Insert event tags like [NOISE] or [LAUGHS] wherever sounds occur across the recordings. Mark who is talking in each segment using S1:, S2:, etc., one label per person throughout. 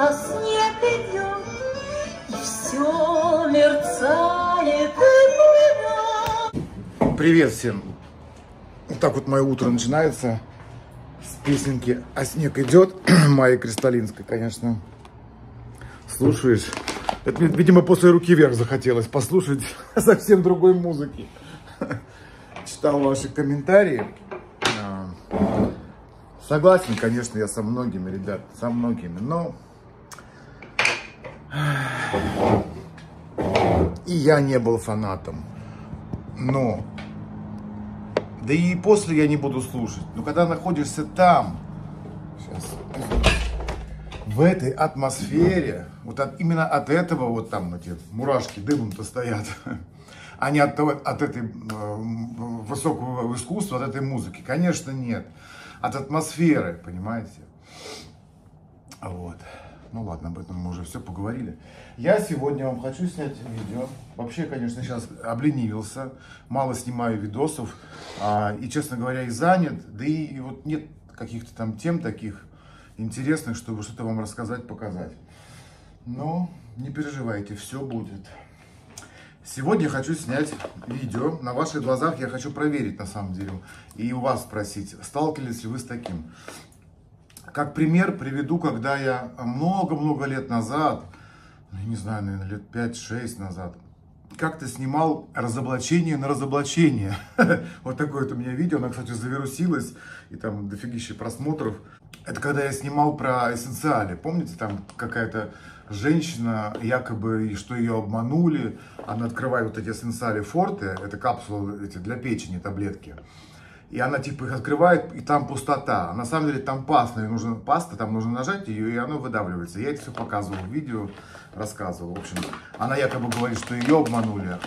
S1: а снег идет, и все мерцает и.
S2: Привет всем! Вот так вот мое утро начинается с песенки «А снег идет» [CLEARS THROAT] Майи Кристалинской, конечно. Слушаешь? Это, видимо, после «Руки вверх» захотелось послушать [LAUGHS] совсем другой музыки. [LAUGHS] Читал ваши комментарии. А, согласен, конечно, я со многими, ребят, со многими, но... И я не был фанатом. Но да и после я не буду слушать. Но когда находишься там, сейчас, в этой атмосфере, вот от, именно от этого вот там эти мурашки дымом-то стоят, а не от, того, от этой э, высокого искусства, от этой музыки. Конечно, нет. От атмосферы, понимаете? Вот. Ну ладно, об этом мы уже все поговорили. Я сегодня вам хочу снять видео. Вообще, конечно, сейчас обленивился, мало снимаю видосов. А, и, честно говоря, и занят. Да и, и вот нет каких-то там тем таких интересных, чтобы что-то вам рассказать, показать. Но не переживайте, все будет. Сегодня хочу снять видео. На ваших глазах я хочу проверить, на самом деле, и у вас спросить, сталкивались ли вы с таким. Как пример приведу, когда я много-много лет назад, ну, не знаю, наверное, лет 5-6 назад, как-то снимал разоблачение на разоблачение. [LAUGHS] вот такое вот у меня видео, оно, кстати, завирусилось, и там дофигища просмотров. Это когда я снимал про эссенциали. Помните, там какая-то женщина, якобы, что ее обманули, она открывает вот эти эссенциали форты, это капсулы эти для печени, таблетки и она типа их открывает, и там пустота. На самом деле там паста, нужно паста, там нужно нажать ее, и оно выдавливается. Я это все показывал в видео, рассказывал. В общем, она якобы говорит, что ее обманули,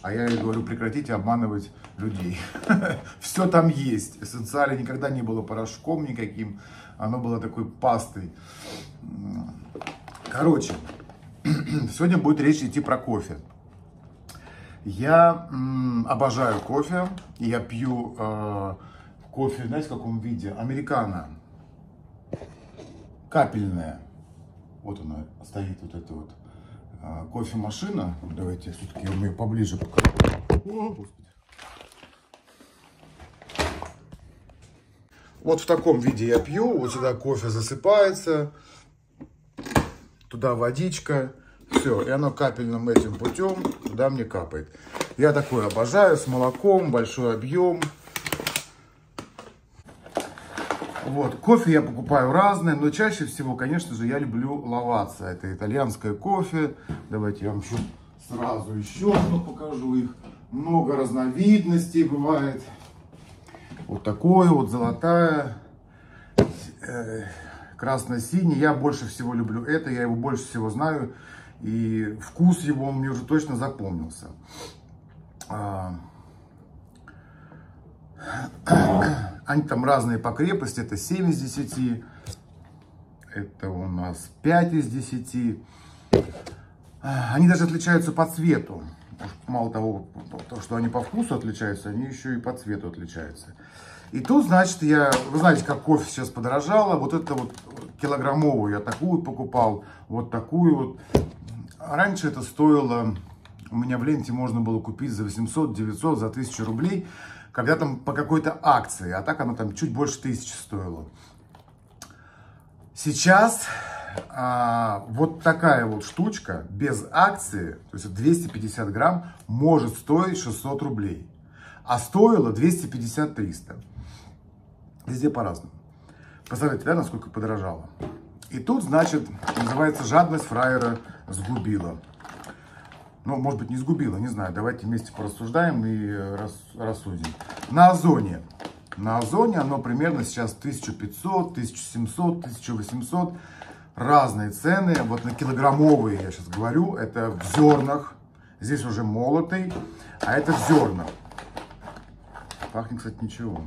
S2: а я ей говорю, прекратите обманывать людей. [LAUGHS] Все там есть. Эссенциали никогда не было порошком никаким, оно было такой пастой. Короче, [CLEARS THROAT] сегодня будет речь идти про кофе. Я м, обожаю кофе. Я пью э, кофе, знаете, в каком виде? Американо. Капельное. Вот она стоит, вот эта вот э, кофемашина. Давайте все-таки я ее поближе покажу. Вот в таком виде я пью. Вот сюда кофе засыпается. Туда водичка. Все, и оно капельным этим путем туда мне капает. Я такой обожаю, с молоком, большой объем. Вот, кофе я покупаю разное, но чаще всего, конечно же, я люблю лаваться. Это итальянское кофе. Давайте я вам еще сразу еще одно покажу их. Много разновидностей бывает. Вот такое вот, золотая, э, красно-синий. Я больше всего люблю это, я его больше всего знаю. И вкус его мне уже точно запомнился. А, [COUGHS] они там разные по крепости. Это 7 из 10. Это у нас 5 из 10. А, они даже отличаются по цвету. Мало того, что они по вкусу отличаются, они еще и по цвету отличаются. И тут, значит, я, вы знаете, как кофе сейчас подорожало. Вот это вот килограммовую я такую покупал, вот такую вот. Раньше это стоило, у меня в ленте можно было купить за 800, 900, за 1000 рублей, когда там по какой-то акции, а так оно там чуть больше тысячи стоило. Сейчас а, вот такая вот штучка без акции, то есть 250 грамм, может стоить 600 рублей. А стоило 250-300. Везде по-разному. Представляете, да, насколько подорожало? И тут, значит, называется жадность фраера сгубила. Ну, может быть, не сгубила, не знаю. Давайте вместе порассуждаем и рас, рассудим. На Озоне. На Озоне оно примерно сейчас 1500, 1700, 1800. Разные цены. Вот на килограммовые я сейчас говорю. Это в зернах. Здесь уже молотый. А это в зернах. Пахнет, кстати, ничего.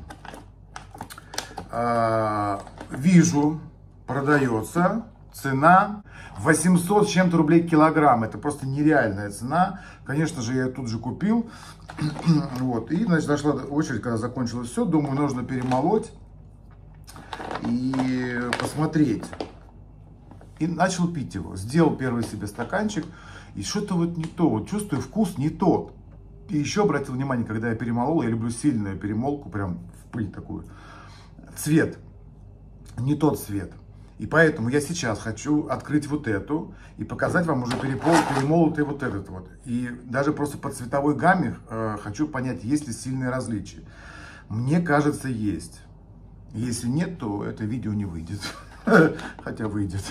S2: А, вижу, продается цена 800 с чем-то рублей килограмм. Это просто нереальная цена. Конечно же, я ее тут же купил. [CLEARS THROAT] вот. И, значит, дошла очередь, когда закончилось все. Думаю, нужно перемолоть и посмотреть. И начал пить его. Сделал первый себе стаканчик. И что-то вот не то. Вот чувствую, вкус не тот. И еще обратил внимание, когда я перемолол, я люблю сильную перемолку, прям в пыль такую. Цвет. Не тот цвет. И поэтому я сейчас хочу открыть вот эту и показать вам уже перепол, перемолотый вот этот вот. И даже просто по цветовой гамме э, хочу понять, есть ли сильные различия. Мне кажется, есть. Если нет, то это видео не выйдет. [LAUGHS] Хотя выйдет.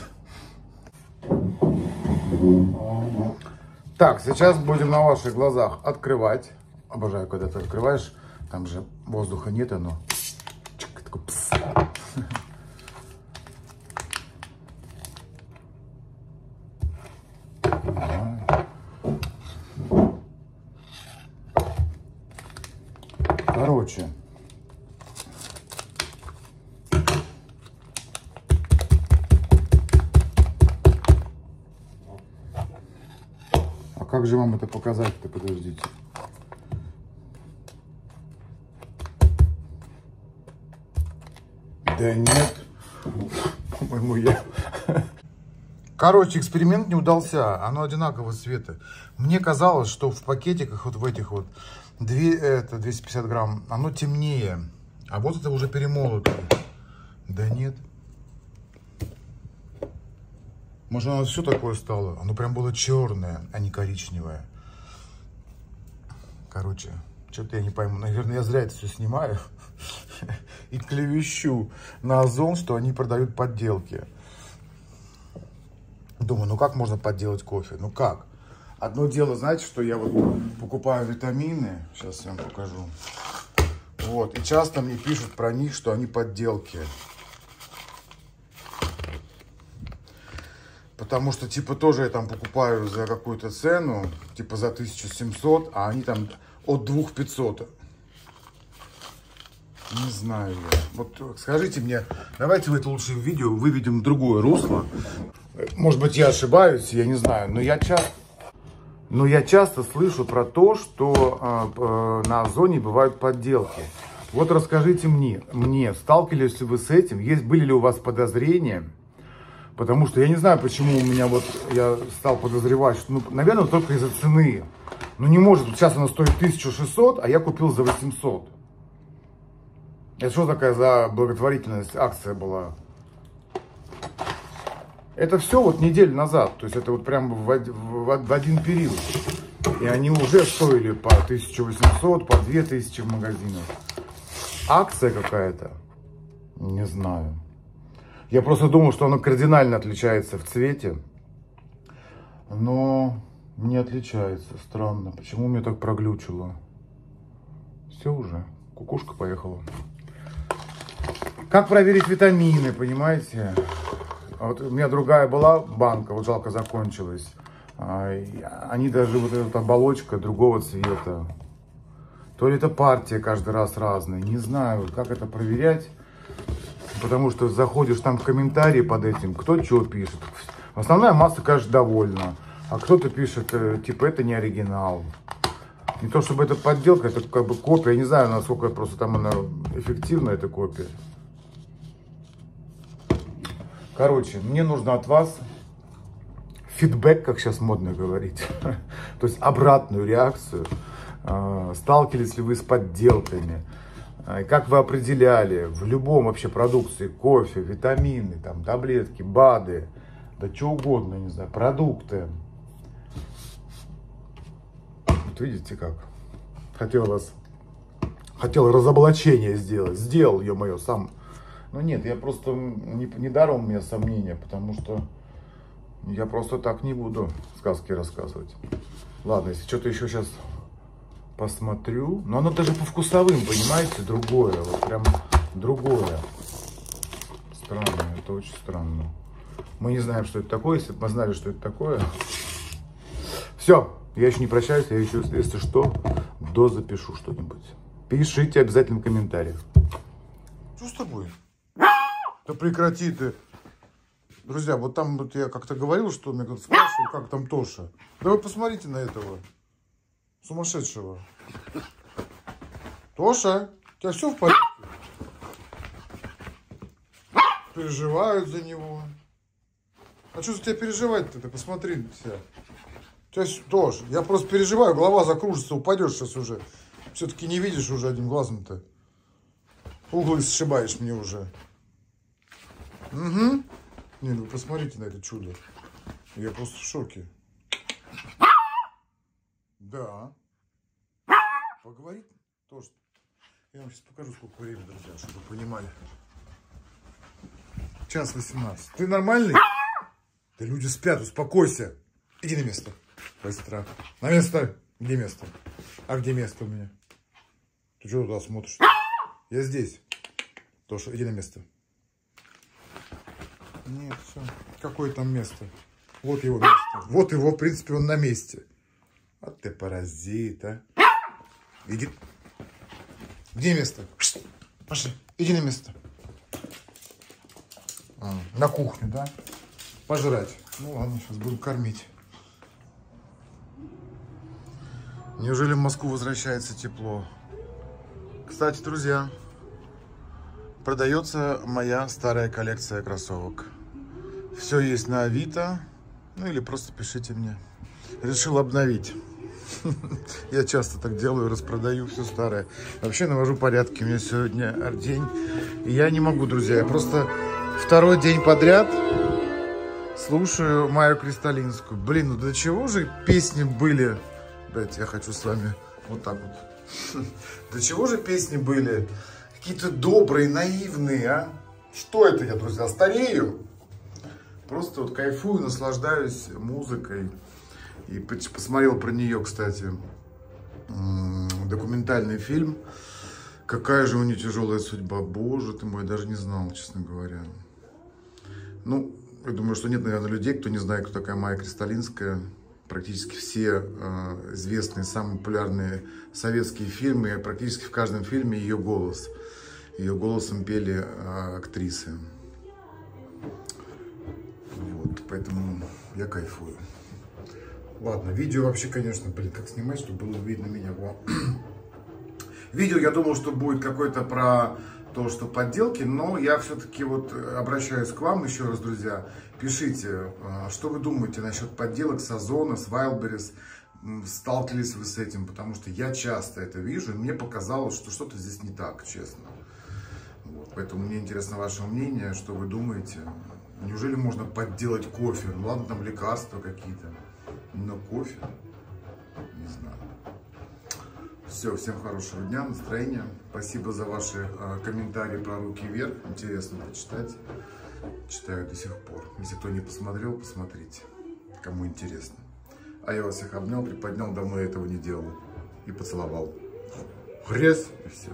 S2: Так, сейчас будем на ваших глазах открывать. Обожаю, когда ты открываешь. Там же воздуха нет, оно... [LAUGHS] Короче, а как же вам это показать-то, подождите? Да нет, по-моему, я... Короче, эксперимент не удался, оно одинакового цвета. Мне казалось, что в пакетиках, вот в этих вот, 2, это 250 грамм, оно темнее. А вот это уже перемолото. Да нет. Может, оно все такое стало? Оно прям было черное, а не коричневое. Короче, что-то я не пойму. Наверное, я зря это все снимаю. [LAUGHS] И клевещу на Озон, что они продают подделки. Думаю, ну как можно подделать кофе? Ну как? Одно дело, знаете, что я вот покупаю витамины. Сейчас я вам покажу. Вот. И часто мне пишут про них, что они подделки. Потому что, типа, тоже я там покупаю за какую-то цену, типа за 1700, а они там от 2500. Не знаю я. Вот скажите мне, давайте в это лучше видео выведем другое русло. Может быть, я ошибаюсь, я не знаю, но я часто... Но я часто слышу про то, что э, на Озоне бывают подделки. Вот расскажите мне, мне, сталкивались ли вы с этим, есть, были ли у вас подозрения? Потому что я не знаю, почему у меня вот, я стал подозревать, что, ну, наверное, только из-за цены. Ну, не может, сейчас она стоит 1600, а я купил за 800. Это что такая за благотворительность акция была? Это все вот неделю назад, то есть это вот прям в, в, в один период. И они уже стоили по 1800, по 2000 в магазинах. Акция какая-то? Не знаю. Я просто думал, что она кардинально отличается в цвете. Но не отличается. Странно. Почему меня так проглючило? Все уже. Кукушка поехала. Как проверить витамины, понимаете? А вот у меня другая была банка, вот жалко закончилась. А, они даже, вот эта оболочка другого цвета. То ли это партия каждый раз разная. Не знаю, как это проверять. Потому что заходишь там в комментарии под этим, кто что пишет. Основная масса, конечно, довольна. А кто-то пишет, э, типа, это не оригинал. Не то чтобы это подделка, это как бы копия. Я не знаю, насколько просто там она эффективна, эта копия. Короче, мне нужно от вас фидбэк, как сейчас модно говорить, [LAUGHS] то есть обратную реакцию. А, сталкивались ли вы с подделками? А, как вы определяли в любом вообще продукции, кофе, витамины, там, таблетки, БАДы, да что угодно, не знаю, продукты. Вот видите как? Хотел вас, хотел разоблачение сделать. Сделал, ё-моё, сам ну нет, я просто, не, не даром у меня сомнения, потому что я просто так не буду сказки рассказывать. Ладно, если что-то еще сейчас посмотрю. Но оно даже по вкусовым, понимаете, другое. Вот прям другое. Странно, это очень странно. Мы не знаем, что это такое. Если бы мы знали, что это такое. Все, я еще не прощаюсь. Я еще, если что, до запишу что-нибудь. Пишите обязательно в комментариях. Что с тобой? Да прекрати ты. Друзья, вот там вот я как-то говорил, что меня кто-то спрашивал, как там Тоша. Да вы посмотрите на этого сумасшедшего. Тоша, у тебя все в порядке? Переживают за него. А что за тебя переживать-то? Ты посмотри на. Тебя тоже. Я просто переживаю, голова закружится, упадешь сейчас уже. Все-таки не видишь уже одним глазом-то. Углы сшибаешь мне уже. Угу. Не, ну посмотрите на это чудо. Я просто в шоке. Да. Поговорить тоже. Я вам сейчас покажу, сколько времени, друзья, чтобы понимали. Час 18. Ты нормальный? Да люди спят, успокойся. Иди на место. Быстро. На место. Где место? А где место у меня? Ты что туда смотришь? Я здесь. Тоша, иди на место. Нет, все. Какое там место? Вот его место. Вот его, в принципе, он на месте. А ты паразит, а. Иди. Где место? Пошли, иди на место. А, на кухню, да? Пожрать. Ну ладно, сейчас буду кормить. Неужели в Москву возвращается тепло? Кстати, друзья, продается моя старая коллекция кроссовок. Все есть на Авито. Ну или просто пишите мне. Решил обновить. [LAUGHS] Я часто так делаю, распродаю все старое. Вообще навожу порядки. У меня сегодня день. И я не могу, друзья. Я просто второй день подряд слушаю Майю Кристалинскую. Блин, ну до чего же песни были... Дайте, я хочу с вами вот так вот. [LAUGHS] До чего же песни были какие-то добрые, наивные, а? Что это я, друзья, старею? Просто вот кайфую, наслаждаюсь музыкой. И посмотрел про нее, кстати, документальный фильм. Какая же у нее тяжелая судьба. Боже ты мой, даже не знал, честно говоря. Ну, я думаю, что нет, наверное, людей, кто не знает, кто такая Майя Кристалинская. Практически все э, известные, самые популярные советские фильмы, практически в каждом фильме ее голос. Ее голосом пели э, актрисы. Вот, поэтому я кайфую. Ладно, видео вообще, конечно, блин, как снимать, чтобы было видно меня. Во. [CLEARS THROAT] Видео, я думал, что будет какое-то про то, что подделки, но я все-таки вот обращаюсь к вам еще раз, друзья. Пишите, а, что вы думаете насчет подделок с Озона, с Wildberries, сталкивались вы с этим, потому что я часто это вижу, и мне показалось, что что-то здесь не так, честно. Вот, поэтому мне интересно ваше мнение, что вы думаете. Неужели можно подделать кофе? Ну ладно, там лекарства какие-то. Но кофе? Не знаю. Все, всем хорошего дня, настроения. Спасибо за ваши э, комментарии про руки вверх. Интересно почитать. Читаю до сих пор. Если кто не посмотрел, посмотрите. Кому интересно. А я вас всех обнял, приподнял. Давно этого не делал. И поцеловал. Хрес, и все.